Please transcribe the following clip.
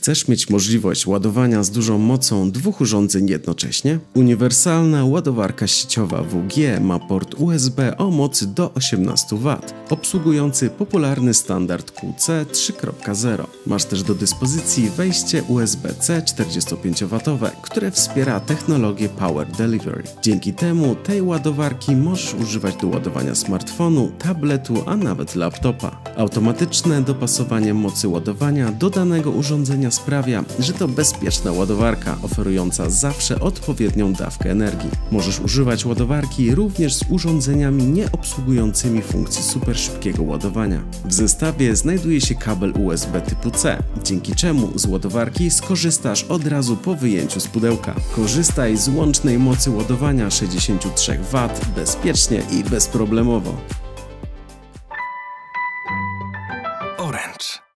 Chcesz mieć możliwość ładowania z dużą mocą dwóch urządzeń jednocześnie? Uniwersalna ładowarka sieciowa WG ma port USB o mocy do 18 W, obsługujący popularny standard QC 3.0. Masz też do dyspozycji wejście USB-C 45W, które wspiera technologię Power Delivery. Dzięki temu tej ładowarki możesz używać do ładowania smartfonu, tabletu, a nawet laptopa. Automatyczne dopasowanie mocy ładowania do danego urządzenia sprawia, że to bezpieczna ładowarka, oferująca zawsze odpowiednią dawkę energii. Możesz używać ładowarki również z urządzeniami nie obsługującymi funkcji super szybkiego ładowania. W zestawie znajduje się kabel USB typu C, dzięki czemu z ładowarki skorzystasz od razu po wyjęciu z pudełka. Korzystaj z łącznej mocy ładowania 63 W bezpiecznie i bezproblemowo.